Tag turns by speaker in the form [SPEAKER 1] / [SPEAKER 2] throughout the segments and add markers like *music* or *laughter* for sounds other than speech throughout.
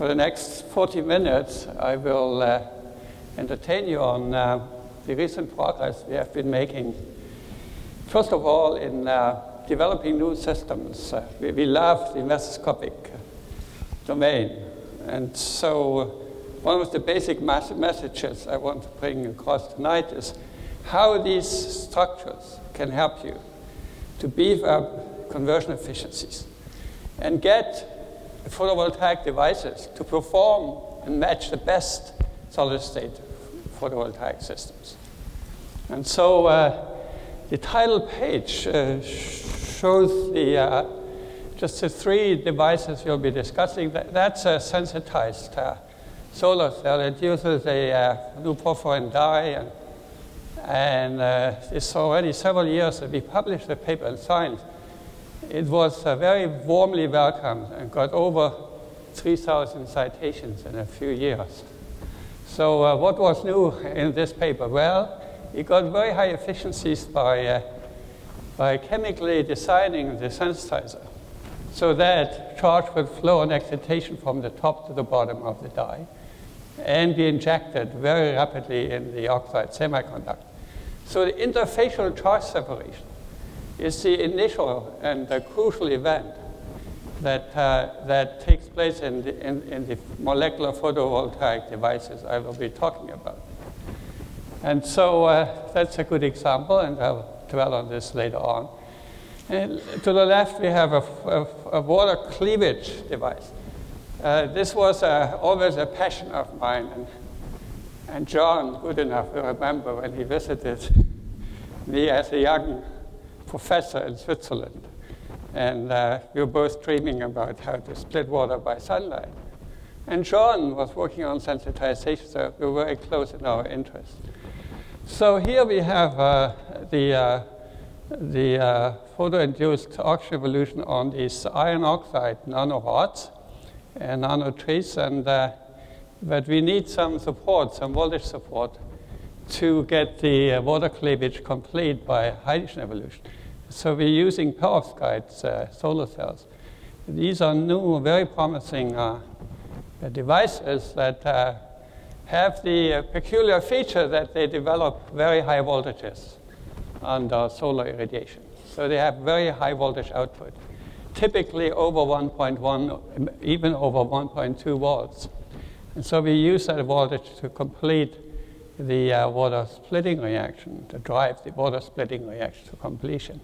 [SPEAKER 1] for the next 40 minutes, I will uh, entertain you on uh, the recent progress we have been making. First of all, in uh, developing new systems. Uh, we, we, love the mesoscopic domain. And so one of the basic messages I want to bring across tonight is how these structures can help you to beef up conversion efficiencies and get photovoltaic devices to perform and match the best solid state photovoltaic systems. And so uh, the title page uh, shows the, uh, just the three devices we'll be discussing. That, that's a sensitized uh, solar cell. It uses a uh, new porphyrin dye. And, and uh, it's already several years that we published a paper in Science. It was uh, very warmly welcomed and got over 3,000 citations in a few years. So uh, what was new in this paper? Well, it got very high efficiencies by, uh, by chemically designing the sensitizer so that charge would flow on excitation from the top to the bottom of the dye and be injected very rapidly in the oxide semiconductor. So the interfacial charge separation is the initial and the crucial event that, uh, that takes place in the, in, in the molecular photovoltaic devices I will be talking about. And so uh, that's a good example, and I'll dwell on this later on. And to the left, we have a, a, a water cleavage device. Uh, this was uh, always a passion of mine, and, and John, good enough to remember when he visited me as a young professor in Switzerland. And uh, we were both dreaming about how to split water by sunlight. And John was working on sensitization, so we were very close in our interest. So here we have uh, the, uh, the uh, photo-induced oxygen evolution on these iron oxide nanorods and nanotrees, and uh, but we need some support, some voltage support, to get the uh, water cleavage complete by hydrogen evolution. So we're using perovskite uh, solar cells. These are new, very promising uh, devices that uh, have the uh, peculiar feature that they develop very high voltages under solar irradiation. So they have very high voltage output, typically over 1.1, even over 1.2 volts. And so we use that voltage to complete the uh, water splitting reaction, to drive the water splitting reaction to completion.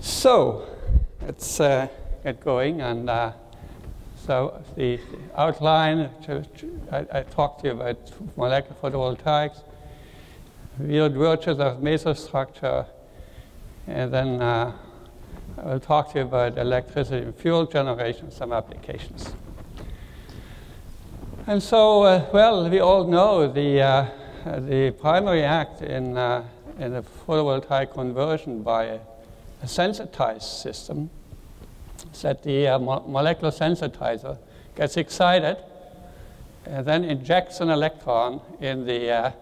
[SPEAKER 1] So let's uh, get going. And uh, so the outline, to, I, I, talked to you about molecular photovoltaics, weird virtues of mesostructure, and then uh, I will talk to you about electricity and fuel generation, some applications. And so, uh, well, we all know the, uh, the primary act in, uh, in the photovoltaic conversion by a sensitized system that the uh, mo molecular sensitizer gets excited and then injects an electron in the, uh,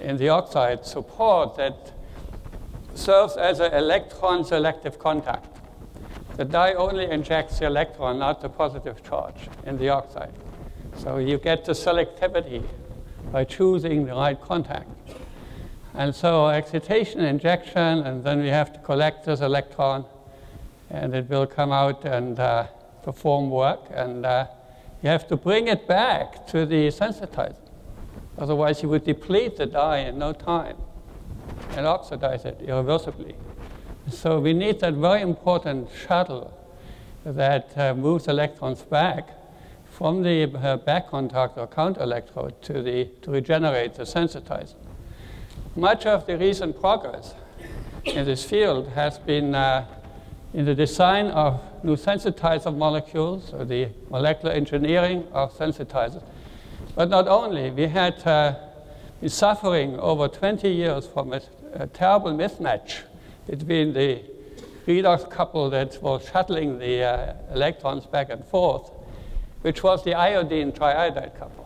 [SPEAKER 1] in the oxide support that serves as an electron selective contact. The dye only injects the electron, not the positive charge, in the oxide. So you get the selectivity by choosing the right contact. And so excitation, injection, and then we have to collect this electron, and it will come out and uh, perform work. And uh, you have to bring it back to the sensitizer. Otherwise, you would deplete the dye in no time and oxidize it irreversibly. So we need that very important shuttle that uh, moves electrons back from the uh, back contact or counter electrode to, the, to regenerate the sensitizer. Much of the recent progress in this field has been uh, in the design of new sensitizer molecules, or the molecular engineering of sensitizers. But not only, we had uh, been suffering over 20 years from a, a, terrible mismatch between the redox couple that was shuttling the uh, electrons back and forth, which was the iodine triiodide couple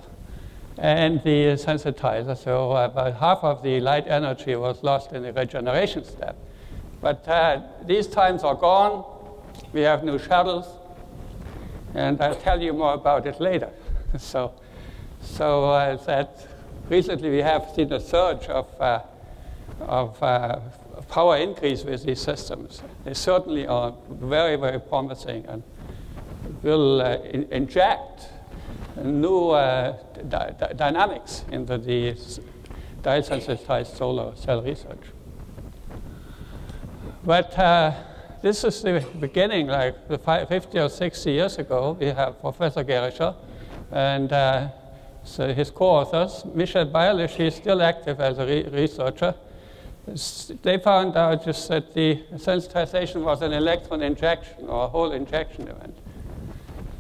[SPEAKER 1] and the sensitizer. So uh, about half of the light energy was lost in the regeneration step. But uh, these times are gone. We have new shuttles. And I'll tell you more about it later. *laughs* so so uh, that recently we have seen a surge of, uh, of uh, power increase with these systems. They certainly are very, very promising and will uh, in inject new uh, di dynamics into the dye-sensitized solar cell research. But uh, this is the beginning, like 50 or 60 years ago, we have Professor Gerischer, and uh, so his co-authors, Michel Bayerlich, he's still active as a re researcher. They found out just that the sensitization was an electron injection or a hole injection event.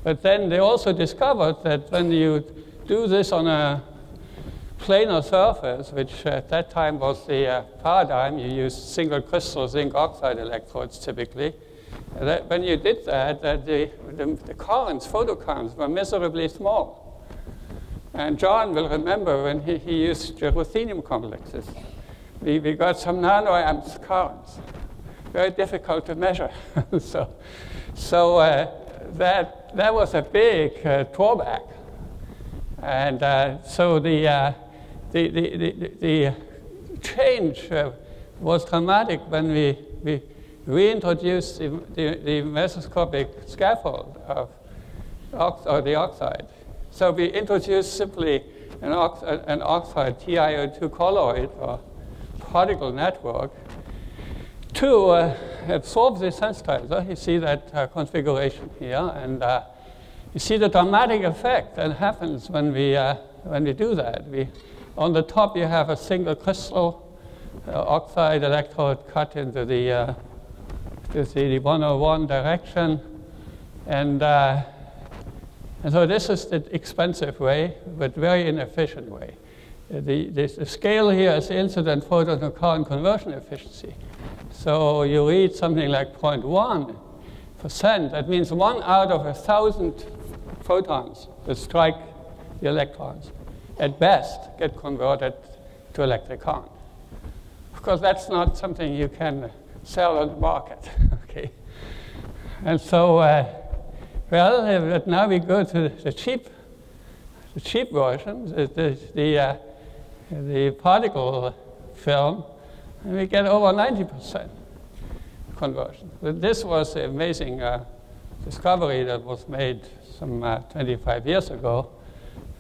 [SPEAKER 1] But then they also discovered that when you do this on a planar surface, which at that time was the uh, paradigm, you used single crystal zinc oxide electrodes typically. That when you did that, that the, the, the currents, photocurrents, were miserably small. And John will remember when he, he used ruthenium complexes. We, we got some nanoamps currents. Very difficult to measure. *laughs* so so uh, that, that was a big uh, drawback. And uh, so the, uh, the, the, the, the, change uh, was dramatic when we, we reintroduced the, the, the mesoscopic scaffold of ox or the oxide. So we introduced simply an, ox an oxide TiO2 colloid or particle network to uh, absorb the sensitizer. You see that uh, configuration here, and uh, you see the dramatic effect that happens when we, uh, when we do that. We, on the top, you have a single crystal uh, oxide electrode cut into the, uh, the 101 direction. And, uh, and so this is the expensive way, but very inefficient way. The, the, scale here is incident photon to current conversion efficiency. So you read something like 0.1 percent. That means one out of a thousand photons that strike the electrons at best get converted to electric current. Of course, that's not something you can sell on the market. *laughs* okay, and so uh, well, but now we go to the cheap, the cheap version, the the, the, uh, the particle film, and we get over 90% conversion. But this was an amazing uh, discovery that was made some uh, 25 years ago.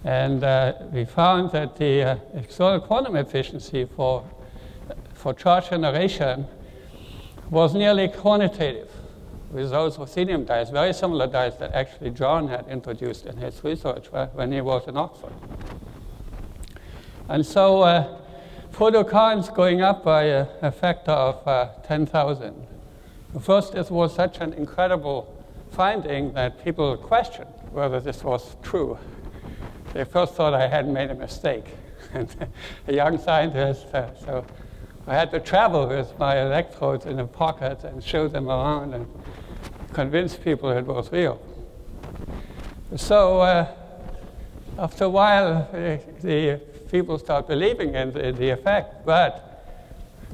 [SPEAKER 1] And uh, we found that the uh, external quantum efficiency for, for charge generation was nearly quantitative with those ruthenium dyes, very similar dyes that actually John had introduced in his research when he was in Oxford. And so uh, photocurrents going up by a, a factor of uh, 10,000. First, it was such an incredible finding that people questioned whether this was true. They first thought I had made a mistake. and *laughs* a young scientist, uh, so I had to travel with my electrodes in a pocket and show them around and convince people it was real. So uh, after a while, the, the people start believing in the, the, effect, but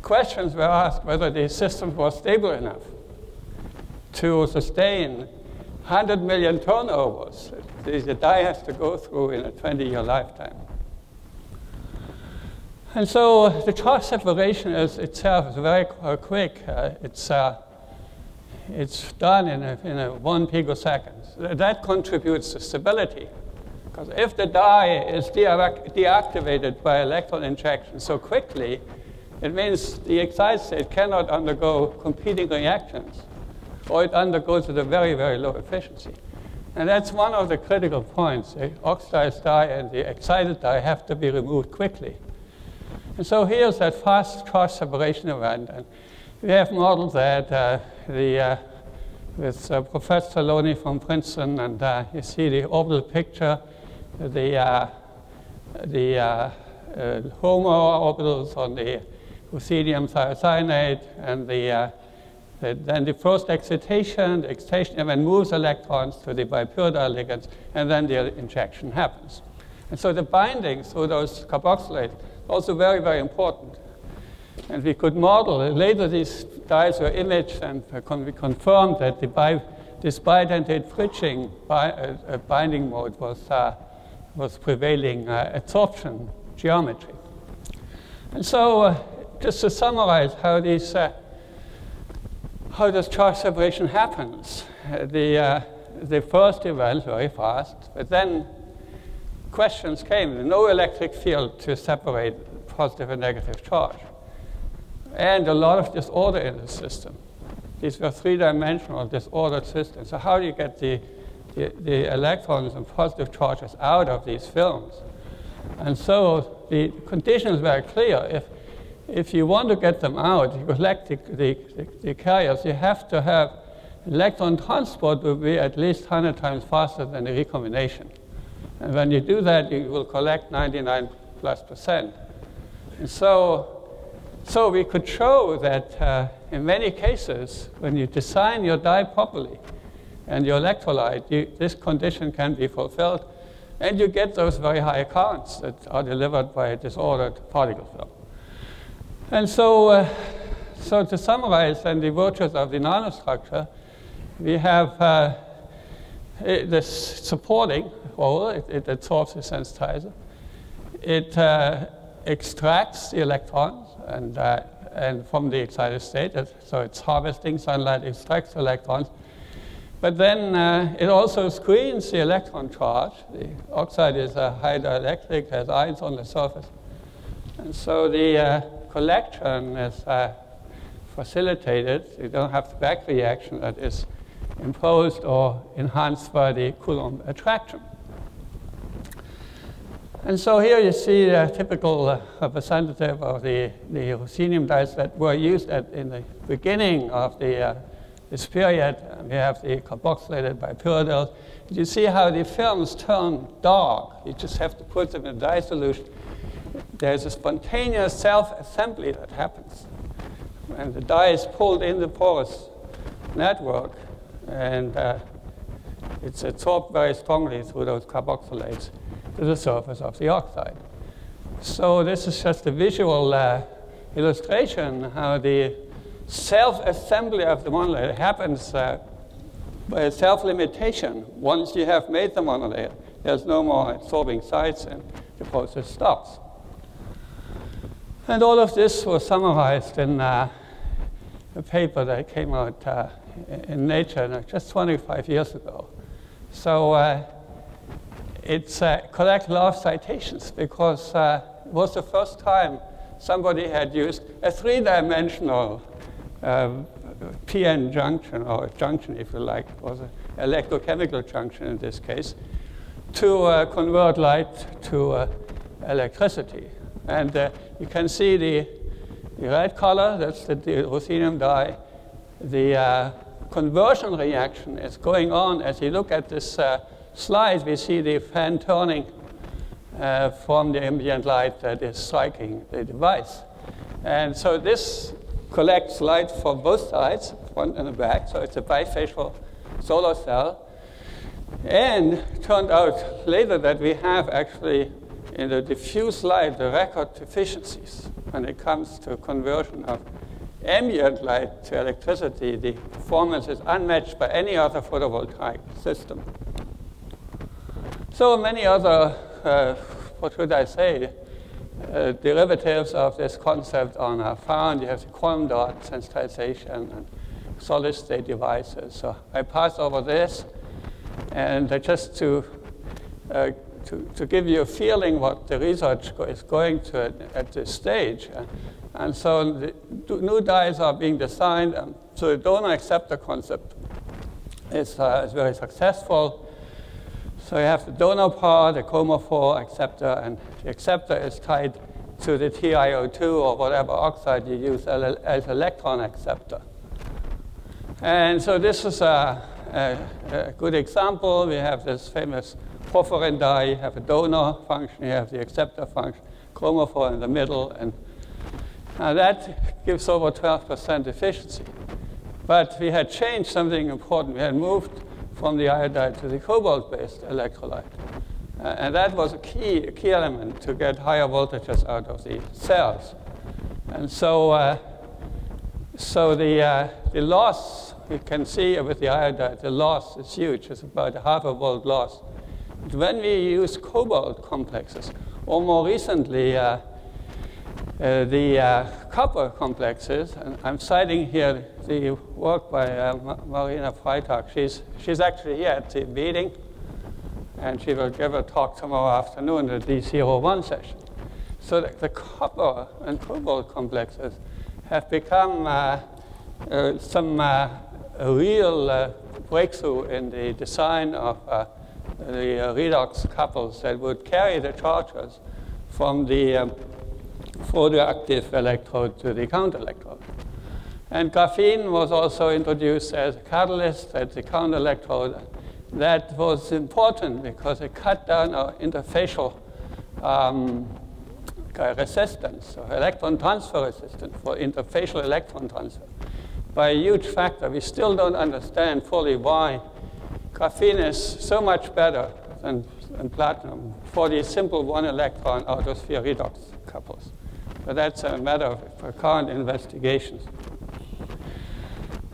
[SPEAKER 1] questions were asked whether the system was stable enough to sustain 100 million turnovers the dye has to go through in a 20-year lifetime. And so the charge separation is itself is very quick. Uh, it's, uh, it's done in, a, in a one picosecond. That contributes to stability. Because if the dye is deactivated by electron injection so quickly, it means the excited state cannot undergo competing reactions, or it undergoes at a very, very low efficiency. And that's one of the critical points. The oxidized dye and the excited dye have to be removed quickly. And so here's that fast cross separation event. And we have modeled that uh, the, uh, with uh, Professor Selloni from Princeton, and uh, you see the orbital picture the, uh, the uh, uh, HOMO orbitals on the ruthenium thiocyanate and the, uh, the, then the first excitation, the excitation event moves electrons to the bipyridine ligands, and then the injection happens. And so the binding through those carboxylates also very, very important. And we could model, later these dyes were imaged and we confirmed that the, bi, despite anti-enriching bi uh, uh, binding mode was, uh, was prevailing uh, adsorption geometry. And so, uh, just to summarize how these how this charge separation happens. the, the first event very fast, but then questions came. No electric field to separate positive and negative charge. And a lot of disorder in the system. These were three-dimensional disordered systems. So how do you get the, the, the, electrons and positive charges out of these films? And so the condition is very clear. If, if you want to get them out, you collect the, the, the carriers, you have to have electron transport will be at least 100 times faster than the recombination. And when you do that, you will collect 99 plus percent. And so, so we could show that uh, in many cases, when you design your dye properly and your electrolyte, you, this condition can be fulfilled, and you get those very high currents that are delivered by a disordered particle film. And so, uh, so to summarize then the virtues of the nanostructure, we have uh, this supporting role. It, it absorbs the sensitizer. It uh, extracts the electrons and, uh, and from the excited state. So it's harvesting sunlight, extracts electrons. But then uh, it also screens the electron charge. The oxide is a hydroelectric, has ions on the surface. And so the uh, collection is uh, facilitated. You don't have the back reaction that is imposed or enhanced by the Coulomb attraction. And so here you see a typical uh, representative of the, the ruthenium dyes that were used at, in the beginning of the, uh, this period. We have the carboxylated bipyridines. You see how the films turn dark. You just have to put them in dye solution. There's a spontaneous self-assembly that happens. And the dye is pulled in the porous network and uh, it's absorbed very strongly through those carboxylates to the surface of the oxide. So this is just a visual uh, illustration how the self-assembly of the monolayer happens uh, by self-limitation. Once you have made the monolayer, there's no more absorbing sites and the process stops. And all of this was summarized in uh, a paper that came out uh, in Nature just 25 years ago. So uh, it's uh, collect lot of citations because uh, it was the first time somebody had used a three-dimensional uh, PN junction, or junction if you like, was an electrochemical junction in this case, to uh, convert light to uh, electricity. And uh, you can see the, the red color, that's the, the ruthenium dye. The conversion reaction is going on as you look at this uh, slide. We see the fan turning uh, from the ambient light that is striking the device. And so this collects light from both sides, front and the back. So it's a bifacial solar cell. And turned out later that we have actually in the diffuse light the record efficiencies when it comes to conversion of ambient light to electricity, the performance is unmatched by any other photovoltaic system. So many other, uh, what should I say, uh, derivatives of this concept are found. You have the quantum dot sensitization and solid state devices. So I pass over this, and just to, uh, to, to give you a feeling what the research is going to at, at this stage. And so the new dyes are being designed. Um, so the donor acceptor concept is, uh, is very successful. So you have the donor part, the chromophore acceptor, and the acceptor is tied to the TiO2 or whatever oxide you use as electron acceptor. And so this is a, a, a, good example. We have this famous porphyrin dye. You have a donor function, you have the acceptor function, chromophore in the middle, and now that gives over 12% efficiency. But we had changed something important. We had moved from the iodide to the cobalt-based electrolyte. Uh, and that was a key, a key element to get higher voltages out of the cells. And so, uh, so the, uh, the loss You can see with the iodide, the loss is huge. It's about a half a volt loss. When we use cobalt complexes, or more recently, uh, the uh, copper complexes, and I'm citing here the work by uh, Marina Freitag. She's, she's actually here at the meeting, and she will give a talk tomorrow afternoon at the D01 session. So the, the copper and cobalt complexes have become uh, uh, some real breakthrough in the design of the redox couples that would carry the charges from the um, photoactive electrode to the counter electrode. And graphene was also introduced as a catalyst at the counter electrode. That was important because it cut down our interfacial um, resistance, or electron transfer resistance for interfacial electron transfer by a huge factor. We still don't understand fully why graphene is so much better than, than platinum for these simple one electron outer sphere redox couples. But that's a matter of current investigations.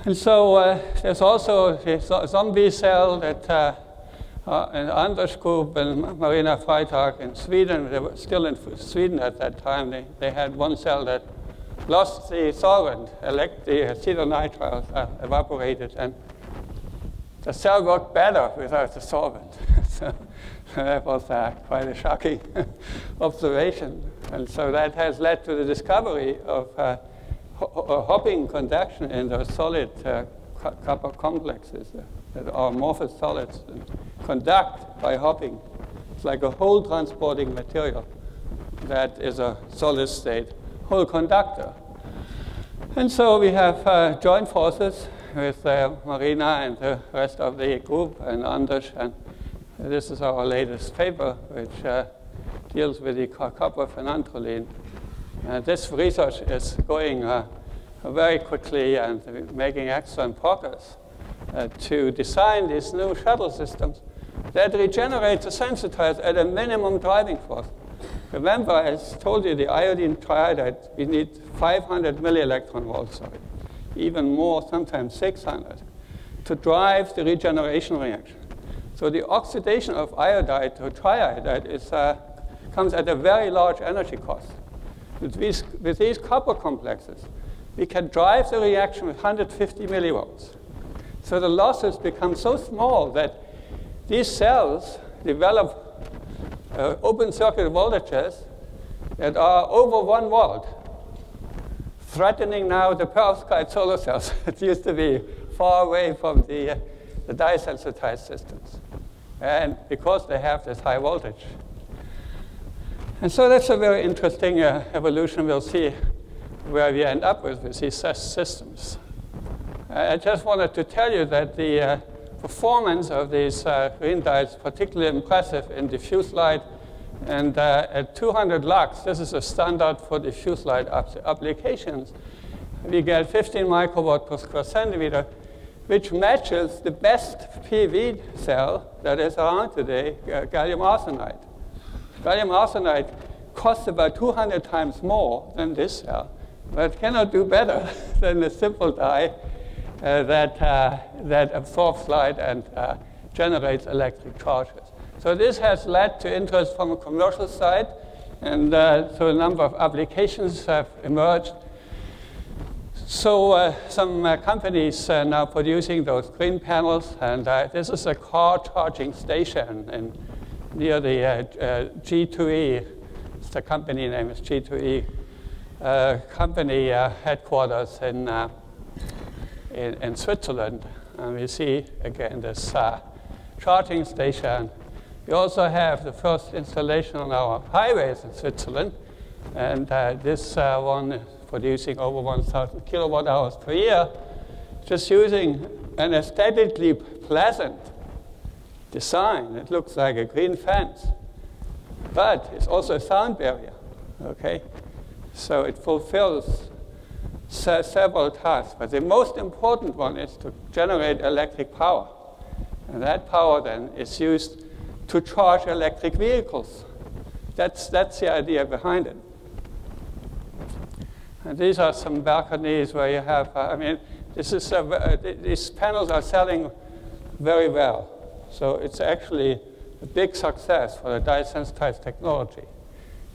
[SPEAKER 1] And so uh, there's also a zombie cell that uh, uh, in and Marina Freitag in Sweden, they were still in Sweden at that time, they, they had one cell that lost the solvent, elect the acetonitrile uh, evaporated, and the cell worked better without the solvent. *laughs* so that was uh, quite a shocking *laughs* observation. And so that has led to the discovery of uh, ho hopping conduction in the solid uh, copper complexes uh, that are amorphous solids and conduct by hopping. It's like a hole transporting material that is a solid state hole conductor. And so we have uh, joined forces with uh, Marina and the rest of the group and Anders. And this is our latest paper, which uh, deals with the copper phenanthroline. Uh, this research is going uh, very quickly and making excellent progress uh, to design these new shuttle systems that regenerate the sensitizer at a minimum driving force. Remember, I told you the iodine triiodide, we need 500 millielectron volts, sorry, even more, sometimes 600, to drive the regeneration reaction. So the oxidation of iodide to triiodide is, uh, comes at a very large energy cost. With these, with these copper complexes, we can drive the reaction with 150 millivolts. So the losses become so small that these cells develop uh, open circuit voltages that are over one volt, threatening now the perovskite solar cells *laughs* that used to be far away from the, uh, the dye-sensitized systems. And because they have this high voltage. And so that's a very interesting uh, evolution. We'll see where we end up with, with these systems. I just wanted to tell you that the uh, performance of these uh, green dyes particularly impressive in diffuse light. And uh, at 200 lux, this is a standard for diffuse light applications, we get 15 microwatt per square centimeter, which matches the best PV cell that is around today, uh, gallium arsenide. Gallium arsenide costs about 200 times more than this cell, but cannot do better *laughs* than the simple dye uh, that, uh, that absorbs light and uh, generates electric charges. So this has led to interest from a commercial side, and uh, so a number of applications have emerged. So uh, some uh, companies are now producing those green panels, and this is a car charging station in, near the G2E. it's The company name is G2E. company headquarters in in, in Switzerland. And we see again this uh, charging station. We also have the first installation on our highways in Switzerland. And uh, this uh, one is producing over 1,000 kilowatt hours per year, just using an aesthetically pleasant design. It looks like a green fence, but it's also a sound barrier, okay? So it fulfills se several tasks, but the most important one is to generate electric power. And that power then is used to charge electric vehicles. That's, that's the idea behind it. And these are some balconies where you have, uh, I mean, this is a, uh, these panels are selling very well. So it's actually a big success for the dye sensitized technology.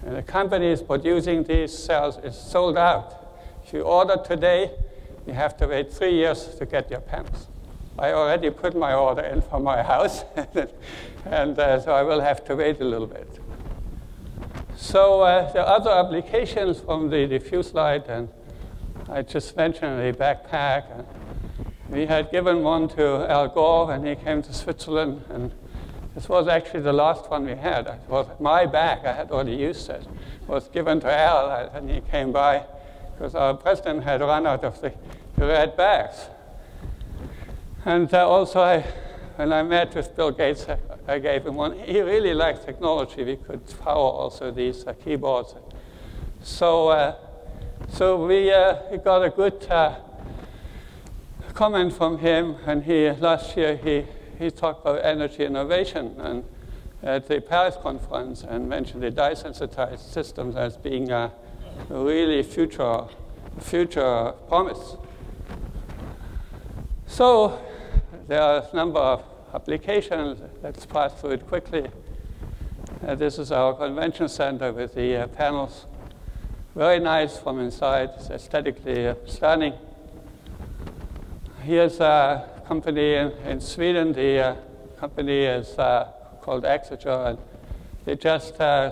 [SPEAKER 1] And the company is producing these cells is sold out. If you order today, you have to wait three years to get your panels. I already put my order in for my *laughs* house, and uh, so I will have to wait a little bit. So uh, the other applications from the diffuse light, and I just mentioned the backpack. We had given one to Al Gore when he came to Switzerland, and this was actually the last one we had. It was my bag. I had already used it. It was given to Al, and he came by because our president had run out of the, the red bags. And uh, also, I, when I met with Bill Gates, I, I, gave him one. He really liked technology. We could power also these uh, keyboards. So, uh, so we, uh, we got a good uh, comment from him. And he last year he, he talked about energy innovation and at the Paris conference and mentioned the dye sensitized systems as being a really future future promise. So there are a number of applications. Let's pass through it quickly. Uh, this is our convention center with the uh, panels. Very nice from inside. It's aesthetically stunning. Here's a company in, in Sweden. The uh, company is uh, called Exeger, and they just uh,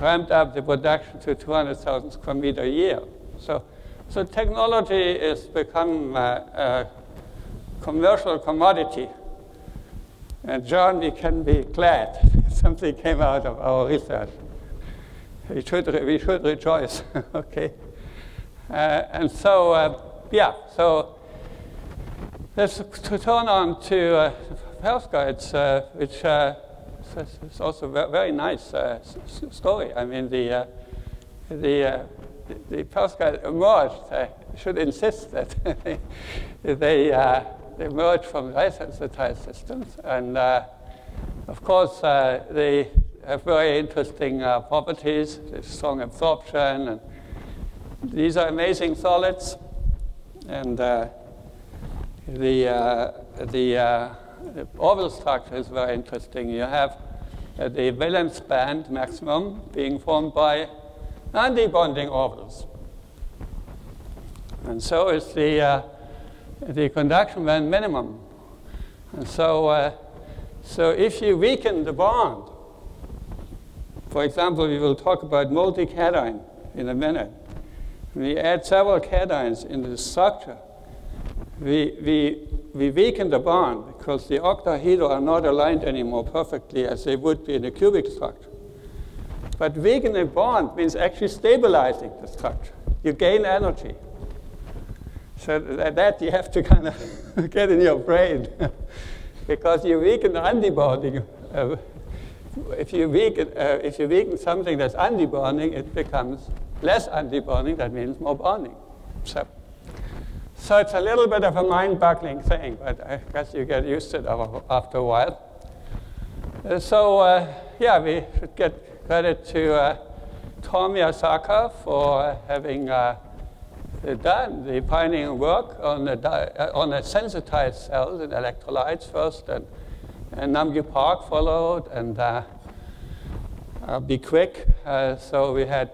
[SPEAKER 1] ramped up the production to 200,000 square meter a year. So, so technology is become a commercial commodity. And John, we can be glad *laughs* something came out of our research. We should, we should rejoice, *laughs* okay? Uh, and so, uh, yeah, so let's turn on to uh, Guides, uh, which uh, is also a very nice uh, story. I mean, the, uh, the, uh, the, the Guide emerged. I should insist that *laughs* they, uh, they emerge from dye sensitized systems. And uh, of course, uh, they have very interesting uh, properties, strong absorption. And these are amazing solids. And uh, the, uh, the, uh, orbital structure is very interesting. You have the valence band maximum being formed by antibonding orbitals. And so is the the conduction band minimum. And so, uh, so if you weaken the bond, for example, we will talk about multi-cation in a minute. We add several cations in the structure. We, we, we weaken the bond because the octahedral are not aligned anymore perfectly as they would be in a cubic structure. But weakening the bond means actually stabilizing the structure. You gain energy. So that you have to kind of *laughs* get in your brain. *laughs* because you weaken the antibonding. Uh, if, you weaken, uh, if you weaken something that's antibonding, it becomes less antibonding. That means more bonding. So, so it's a little bit of a mind-boggling thing, but I guess you get used to it after a while. Uh, so uh, yeah, we should get credit to uh, Tsutomu Miyasaka for having uh, done the pioneering work on the, uh, on the sensitized cells and electrolytes first, and, and Namgyu Park followed, and be quick. So we had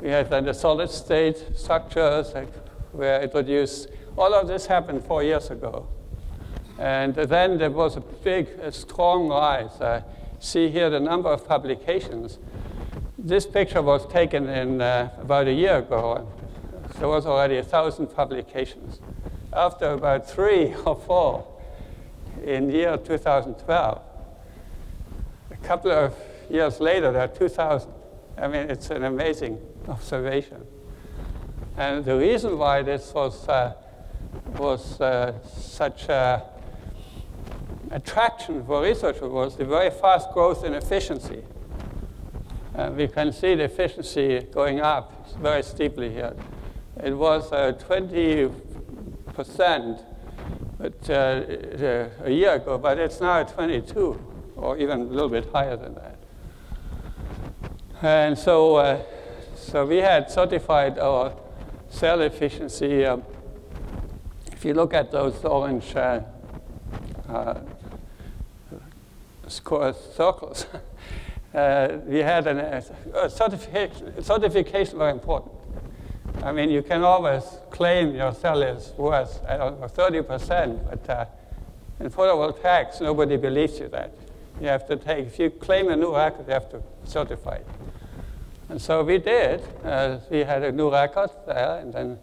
[SPEAKER 1] we had then the solid state structures like, where introduced. All of this happened four years ago, and then there was a big, a strong rise. I see here the number of publications. This picture was taken in uh, about a year ago there was already a thousand publications. After about three *laughs* or four in year 2012, a couple of years later, there are 2,000. I mean, it's an amazing observation. And the reason why this was, uh, was uh, such a attraction for researchers was the very fast growth in efficiency. And we can see the efficiency going up very steeply here. It was uh, 20 percent but, uh, a year ago, but it's now 22, or even a little bit higher than that. And so, uh, so we had certified our cell efficiency um, if you look at those orange uh, uh, circles, *laughs* uh, we had an, a certification, certification very important. I mean, you can always claim your cell is worth, I don't know, 30%, but uh, in photovoltaics, nobody believes you that. You have to take, if you claim a new record, you have to certify it. And so we did. Uh, we had a new record there, and then,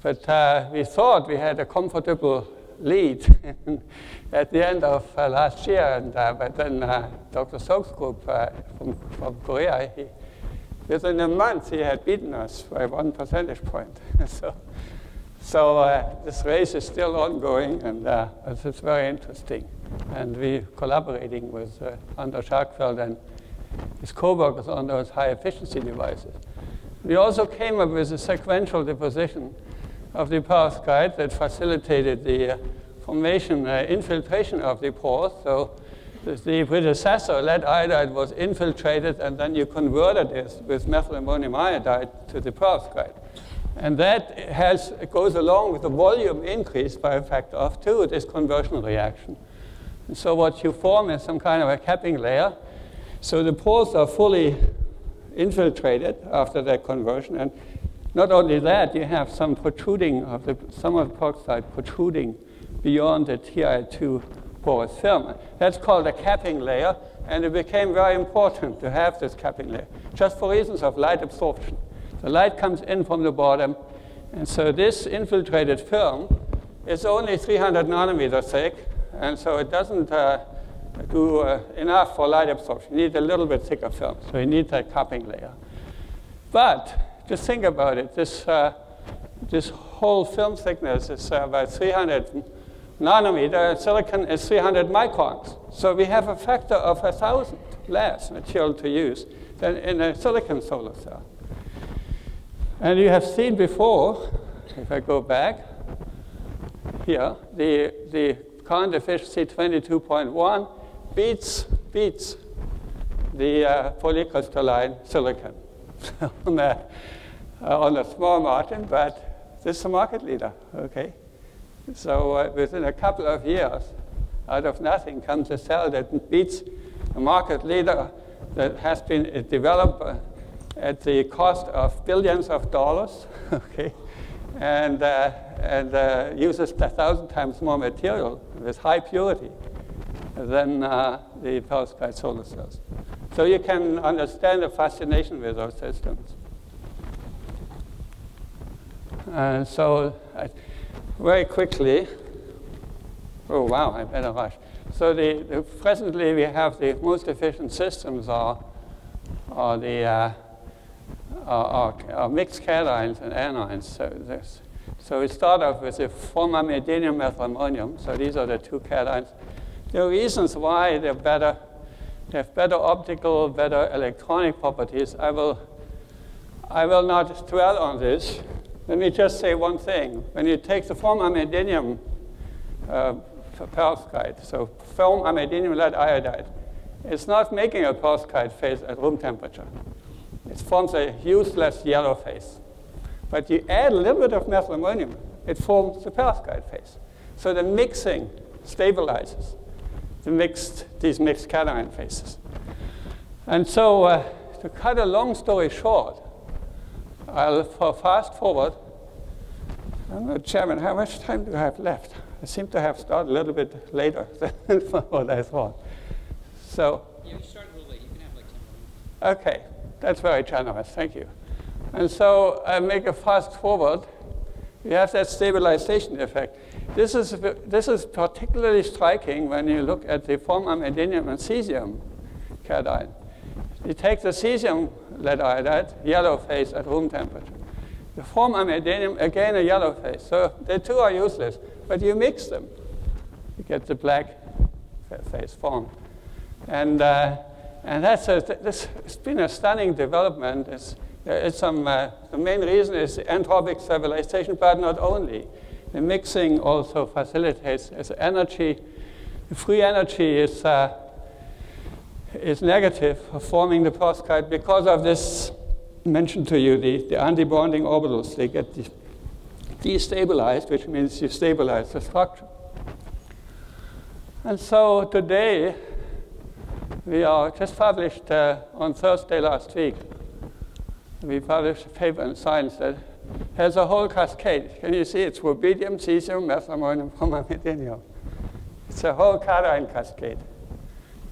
[SPEAKER 1] but uh, we thought we had a comfortable lead *laughs* at the end of uh, last year. And, uh, but then uh, Dr. Seok's group uh, from, from Korea, he, within a month, he had beaten us by one percentage point. *laughs* so so this race is still ongoing, and it's very interesting. And we're collaborating with uh, Anders Hagfeldt and his co-workers on those high-efficiency devices. We also came up with a sequential deposition of the perovskite that facilitated the uh, formation, uh, infiltration of the pores. So the predecessor, lead iodide, was infiltrated, and then you converted it with methyl ammonium iodide to the perovskite. And that has, goes along with the volume increase by a factor of two, this conversion reaction. And so what you form is some kind of a capping layer. So the pores are fully infiltrated after that conversion. And not only that, you have some protruding of the, some of the perovskite protruding beyond the TiO2 porous film. That's called a capping layer, and it became very important to have this capping layer, just for reasons of light absorption. The light comes in from the bottom, and so this infiltrated film is only 300 nanometers thick, and so it doesn't uh, do uh, enough for light absorption. You need a little bit thicker film, so you need that capping layer. But just think about it. This, uh, this whole film thickness is uh, about 300 nanometer, silicon is 300 microns. So we have a factor of a 1,000 less material to use than in a silicon solar cell. And you have seen before, if I go back here, the, the current efficiency 22.1 beats, beats the uh, polycrystalline silicon. *laughs* On, a, uh, on a small margin, but this is a market leader, okay? So uh, within a couple of years, out of nothing comes a cell that beats a market leader that has been developed uh, at the cost of billions of dollars, *laughs* okay, and, uh, and uh, uses a thousand times more material with high purity than uh, the perovskite solar cells. So you can understand the fascination with those systems. And so very quickly, oh wow, I better rush. So the, the, presently we have the most efficient systems are, are the uh, are, are, mixed cations and anions. So, this, so we start off with the formamidinium methyl ammonium. So these are the two cations. There are reasons why they're better. They have better optical, better electronic properties. I will, I will not dwell on this. Let me just say one thing. When you take the formamidinium uh, perovskite, so formamidinium lead iodide, it's not making a perovskite phase at room temperature. It forms a useless yellow phase. But you add a little bit of methyl ammonium, it forms the perovskite phase. So the mixing stabilizes the mixed, these mixed cation phases. And so uh, to cut a long story short, I'll fast forward. I'm not Chairman, how much time do I have left? I seem to have started a little bit later *laughs* than what I thought. So.
[SPEAKER 2] Yeah, you started a little late. You can have like 10 minutes.
[SPEAKER 1] Okay. That's very generous, thank you. And so I make a fast forward. You have that stabilization effect. This is, this is particularly striking when you look at the formamidinium and cesium cation. You take the cesium lead iodide, yellow phase at room temperature. The formamidinium, again a yellow phase. So the two are useless, but you mix them. You get the black phase form. And uh, and that's a, this, it's been a stunning development. It's, it's some, uh, the main reason is the entropic stabilization, but not only. The mixing also facilitates as energy. The free energy is, uh, is negative for forming the perovskite because of this mentioned to you, the, the anti-bonding orbitals. They get destabilized, which means you stabilize the structure. And so today, we are just published uh, on Thursday last week. We published a paper in Science that has a whole cascade. Can you see it's rubidium, cesium, methylammonium, formamidinium. It's a whole cation cascade.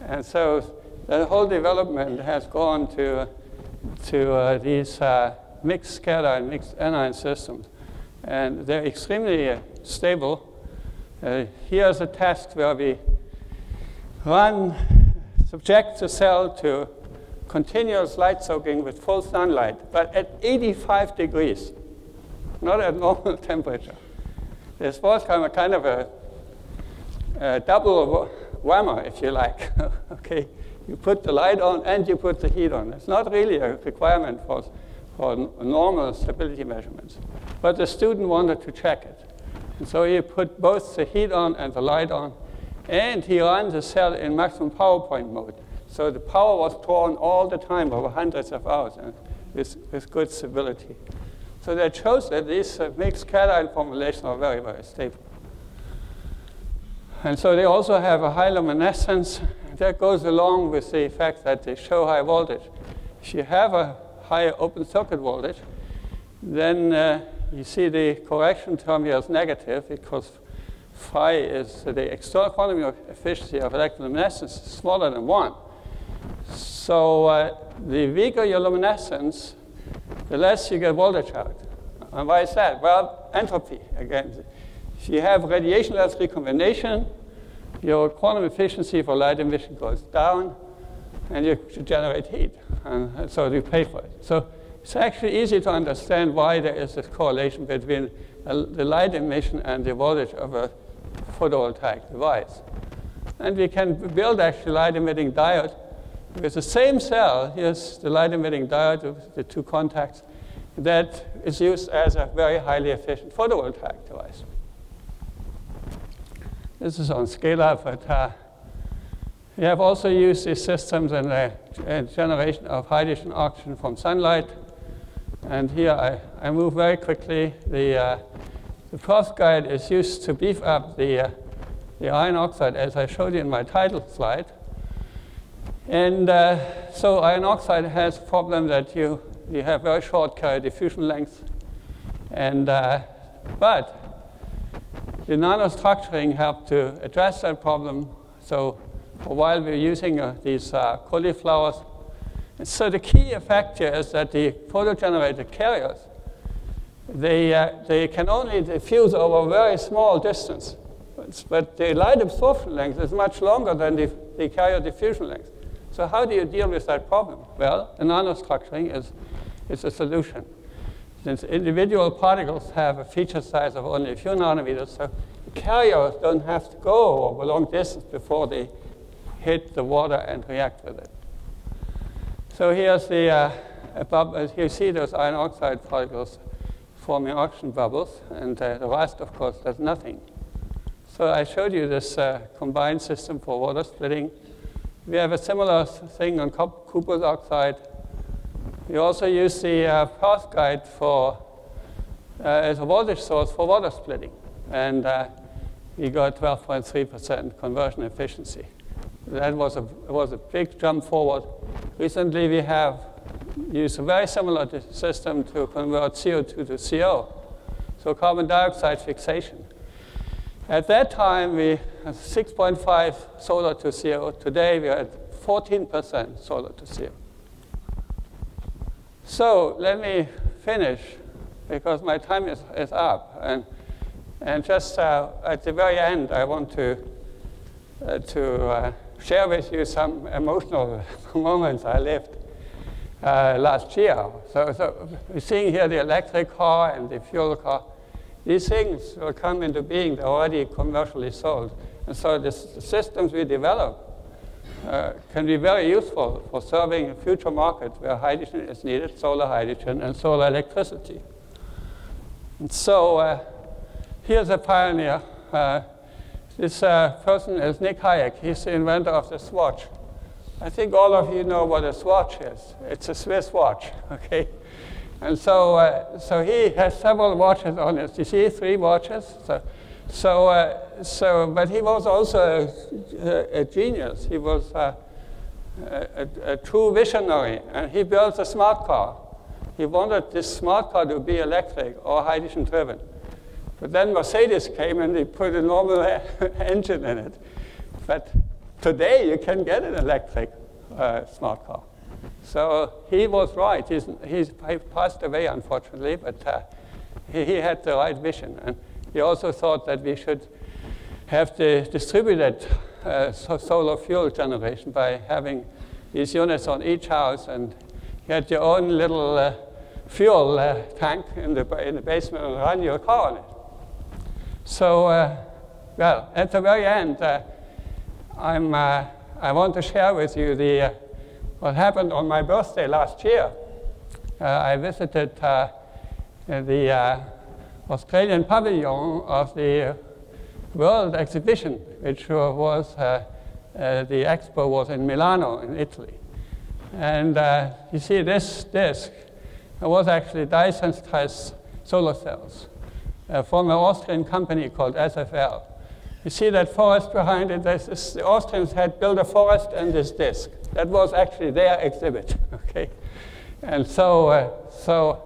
[SPEAKER 1] And so the whole development has gone to, to uh, these uh, mixed cation, mixed anion systems. And they're extremely uh, stable. Here's a test where we run, subject the cell to continuous light soaking with full sunlight, but at 85 degrees, not at *laughs* normal temperature. This was kind of, kind of a, a double whammer, if you like. *laughs* okay, you put the light on and you put the heat on. It's not really a requirement for, for normal stability measurements. But the student wanted to check it. And so he put both the heat on and the light on, and he ran the cell in maximum power point mode. So the power was drawn all the time over hundreds of hours and with, with good stability. So that shows that these uh, mixed cation formulations are very, very stable. And so they also have a high luminescence. That goes along with the fact that they show high voltage. If you have a high open circuit voltage, then uh, you see the correction term here is negative because phi is the external quantum efficiency of electroluminescence is smaller than 1. So uh, the weaker your luminescence, the less you get voltage out. And why is that? Well, entropy, again. If you have radiation-less recombination, your quantum efficiency for light emission goes down, and you generate heat. And so you pay for it. So it's actually easy to understand why there is this correlation between the light emission and the voltage of a photovoltaic device. And we can build actually light emitting diode with the same cell. Here's the light emitting diode the two contacts that is used as a very highly efficient photovoltaic device. This is on scale up, but uh, we have also used these systems in the generation of hydrogen oxygen from sunlight. And here I, I move very quickly. The, uh, the guide is used to beef up the, uh, the iron oxide, as I showed you in my title slide. And uh, so iron oxide has a problem that you, you have very short carrier diffusion length. And, uh, but the nanostructuring helped to address that problem. So for a while we are using uh, these uh, cauliflowers. And so the key effect here is that the photogenerated carriers, they, uh, they can only diffuse over a very small distance. But the light absorption length is much longer than the, the carrier diffusion length. So how do you deal with that problem? Well, the nanostructuring is, is a solution. Since individual particles have a feature size of only a few nanometers, so carriers don't have to go a long distance before they hit the water and react with it. So here's the, uh, bubble. you see those iron oxide particles forming oxygen bubbles, and uh, the rest, of course, does nothing. So I showed you this uh, combined system for water splitting. We have a similar thing on cuprous oxide we also use the uh, perovskite for uh, as a voltage source for water splitting, and uh, we got 12.3% conversion efficiency. That was a was a big jump forward. Recently, we have used a very similar system to convert CO2 to CO, so carbon dioxide fixation. At that time, we had 6.5 solar to CO. Today, we are at 14% solar to CO. So let me finish because my time is, is up. And, and just uh, at the very end, I want to, uh, to uh, share with you some emotional *laughs* moments I lived uh, last year. So, so we're seeing here the electric car and the fuel car. These things will come into being. They're already commercially sold. And so the systems we develop uh, can be very useful for serving a future market where hydrogen is needed, solar hydrogen and solar electricity. And so uh, here's a pioneer. Uh, this uh, person is Nick Hayek. He's the inventor of the swatch. I think all of you know what a Swatch is. It's a Swiss watch, *laughs* okay? And so, uh, so he has several watches on it. You see, three watches. So, so, uh, so but he was also a, a genius. He was uh, a, a, a, true visionary, and he built a smart car. He wanted this smart car to be electric or hydrogen driven. But then Mercedes came and they put a normal *laughs* engine in it. But today you can get an electric uh, smart car. So he was right. He's, he's, he passed away, unfortunately, but uh, he, he, had the right vision. And he also thought that we should have the distributed uh, solar fuel generation by having these units on each house, and you had your own little uh, fuel uh, tank in the, in the basement and run your car on it. So, uh, well, at the very end, uh, I'm, uh, I want to share with you the, uh, what happened on my birthday last year. Uh, I visited uh, the Austrian pavilion of the World Exhibition, which was, the expo was in Milano in Italy. And you see this disc, was actually stress solar cells uh, from an Austrian company called SFL. You see that forest behind it? This, the Austrians had built a forest and this disc. That was actually their exhibit, *laughs* okay? And so, uh, so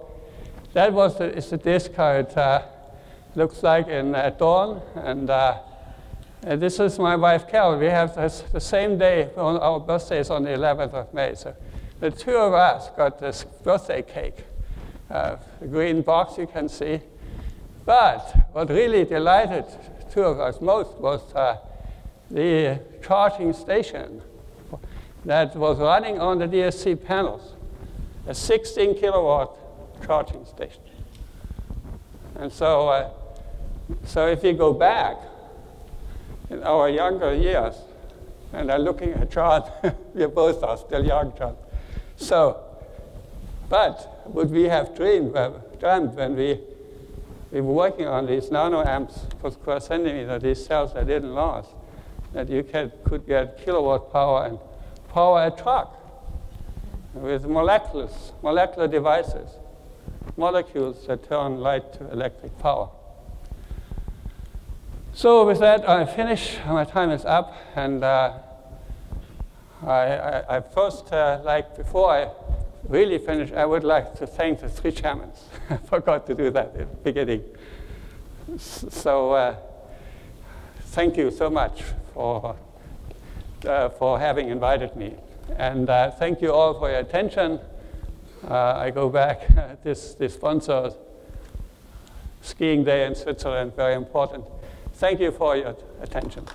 [SPEAKER 1] that was the, is the disc how it uh, looks like in uh, dawn. And, uh, and this is my wife, Carol. We have this, the same day, on our birthday is on the 11th of May. So the two of us got this birthday cake. Uh, green box you can see. But what really delighted two of us most was uh, the charging station that was running on the DSC panels, a 16 kilowatt charging station. And so, uh, so if you go back in our younger years, and I'm looking at John, *laughs* we both are still young, John. So, but would we have dreamed, uh, when we we were working on these nanoamps per square centimeter, these cells that didn't last, that you could, could get kilowatt power and power a truck with molecules, molecular devices, molecules that turn light to electric power. So with that, I finish. My time is up, and uh, I, I, I, first uh, like before I really finish, I would like to thank the three champions. *laughs* I forgot to do that at the beginning. So uh, thank you so much for, uh, for having invited me. And uh, thank you all for your attention. Uh, I go back, *laughs* this, this sponsor, skiing day in Switzerland, very important. Thank you for your attention.